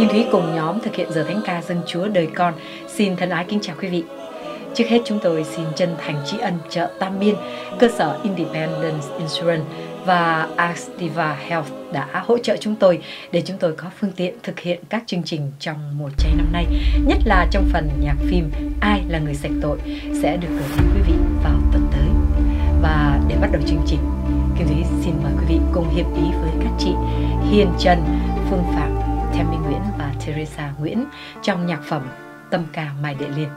Kim Thúy cùng nhóm thực hiện giờ thánh ca dân Chúa đời con. Xin thân ái kính chào quý vị. Trước hết chúng tôi xin chân thành tri ân chợ Tam Biên, cơ sở Independence Insurance và Activa Health đã hỗ trợ chúng tôi để chúng tôi có phương tiện thực hiện các chương trình trong mùa chay năm nay, nhất là trong phần nhạc phim Ai là người sạch tội sẽ được gửi đến quý vị vào tuần tới. Và để bắt đầu chương trình, Kim Thúy xin mời quý vị cùng hiệp ý với các chị Hiền Trần, Phương Phạm, Themmy Nguyễn và Teresa Nguyễn trong nhạc phẩm Tâm ca Mai Đệ Liên,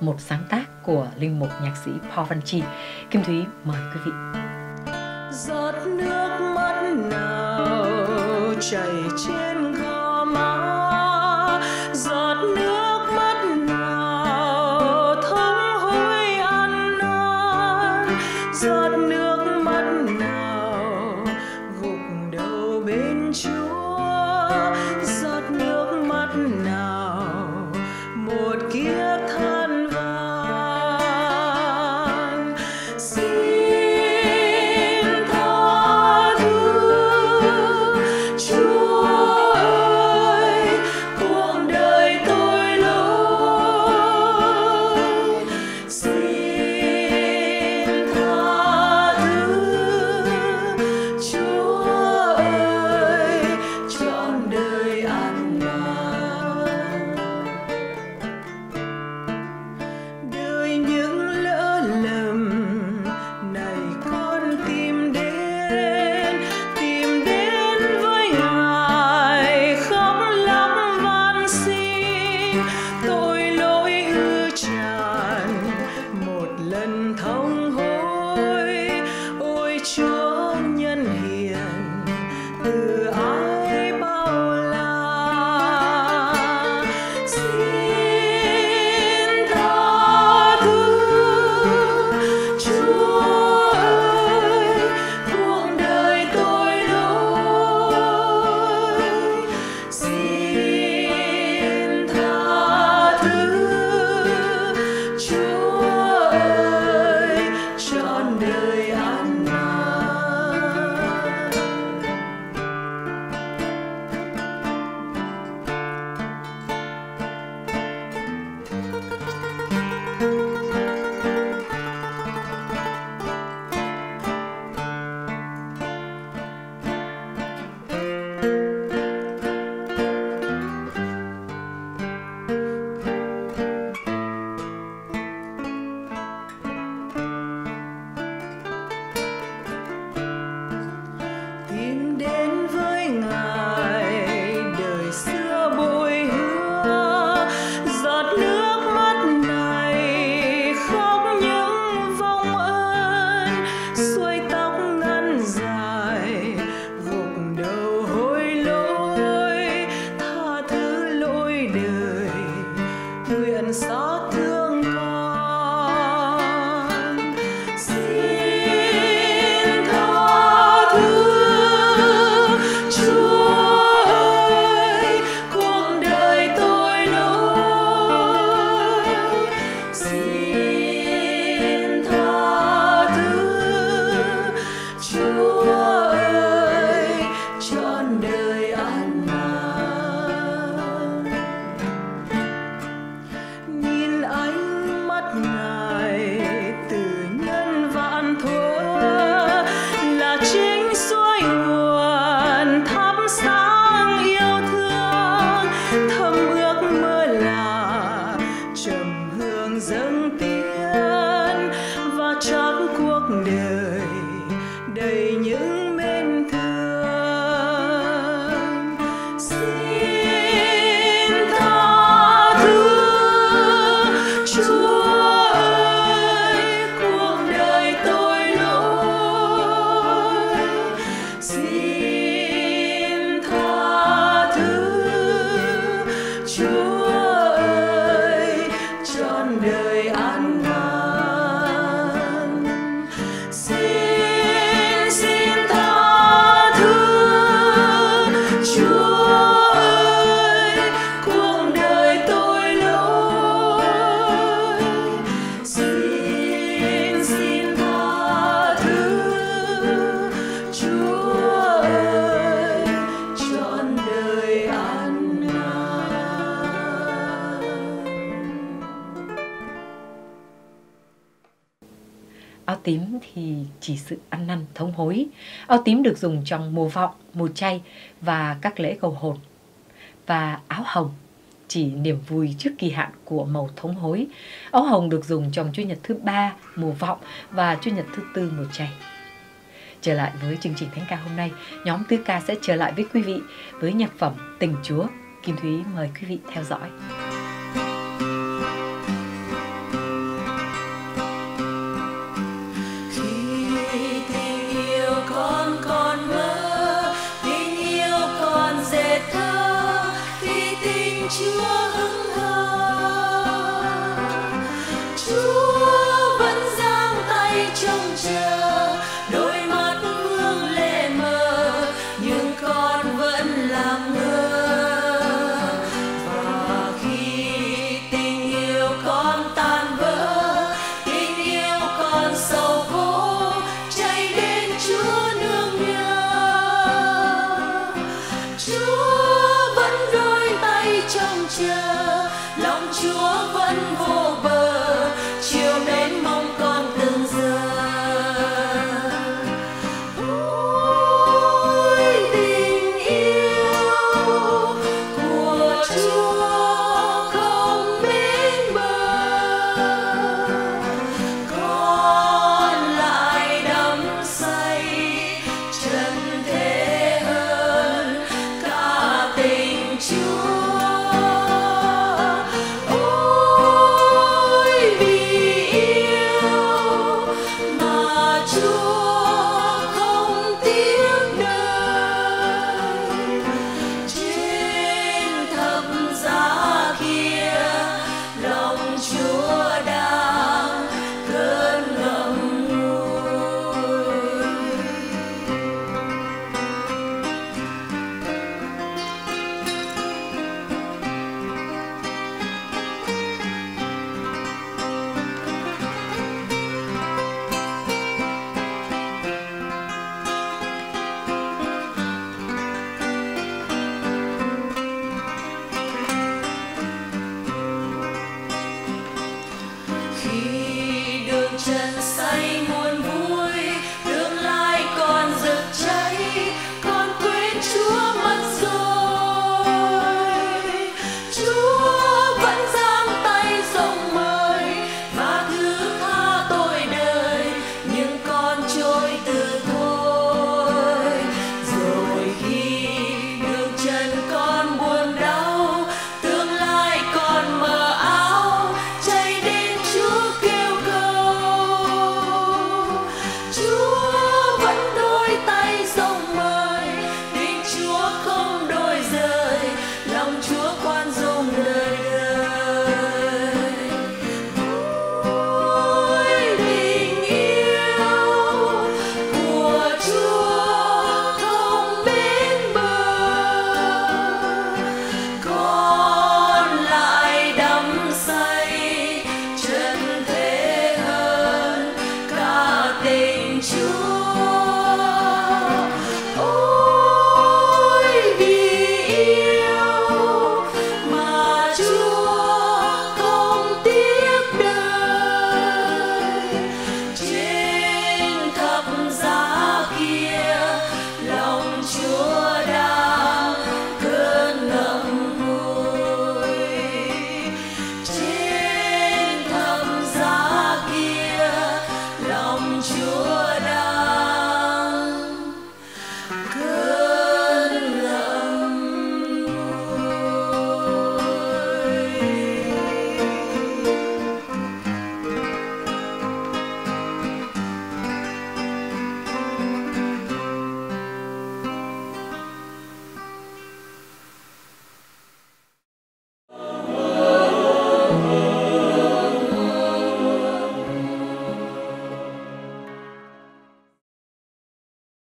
một sáng tác của linh mục nhạc sĩ Paul Văn Chi. Kim Thúy mời quý vị. giọt đời những áo tím thì chỉ sự ăn năn thống hối. Áo tím được dùng trong mùa vọng, mùa chay và các lễ cầu hồn. Và áo hồng chỉ niềm vui trước kỳ hạn của màu thống hối. Áo hồng được dùng trong chủ Nhật thứ ba mùa vọng và chủ Nhật thứ tư mùa chay. Trở lại với chương trình Thánh ca hôm nay, nhóm Tư ca sẽ trở lại với quý vị với nhạc phẩm Tình Chúa. Kim Thúy mời quý vị theo dõi. Tình Chúa